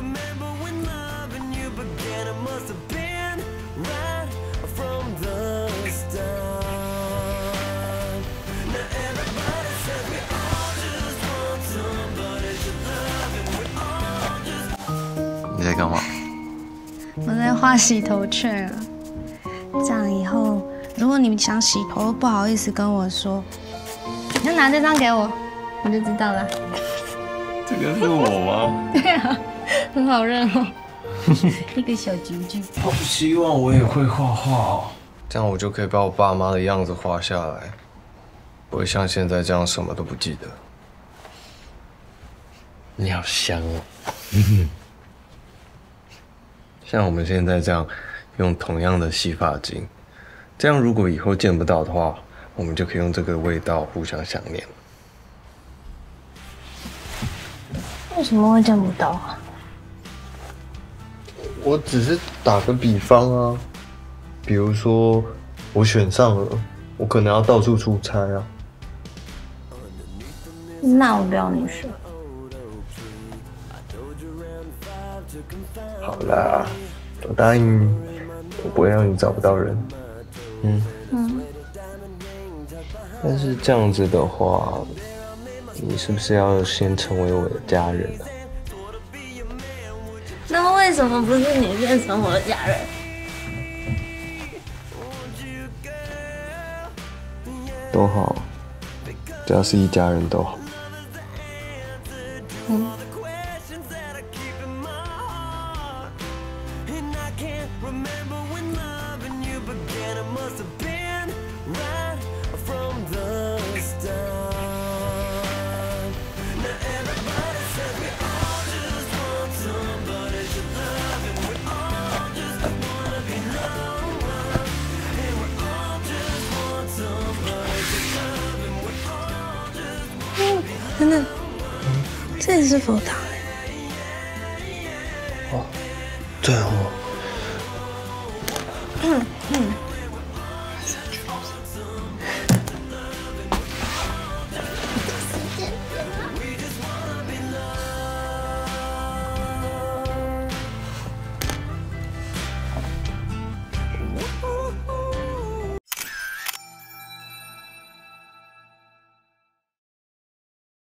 remember when loving you began. It must have been right from the start. Now everybody says we all just want somebody to love, and we all just 你在干嘛？我在画洗头券啊，这样以后如果你想洗头不好意思跟我说，你就拿这张给我，你就知道了。这个是我吗？对啊，很好认哦，一个小橘橘。好希望我也会画画哦，这样我就可以把我爸妈的样子画下来，不会像现在这样什么都不记得。你好香哦！像我们现在这样用同样的洗发精，这样如果以后见不到的话，我们就可以用这个味道互相想念。为什么会见不到啊？我只是打个比方啊，比如说我选上了，我可能要到处出差啊。那我不要你选。好啦，我答应你，我不会让你找不到人。嗯嗯，但是这样子的话，你是不是要先成为我的家人啊？那么为什么不是你变成我的家人？都好，只要是一家人都好。嗯，真的，嗯，这也是佛堂哎，哦，对哦，嗯嗯。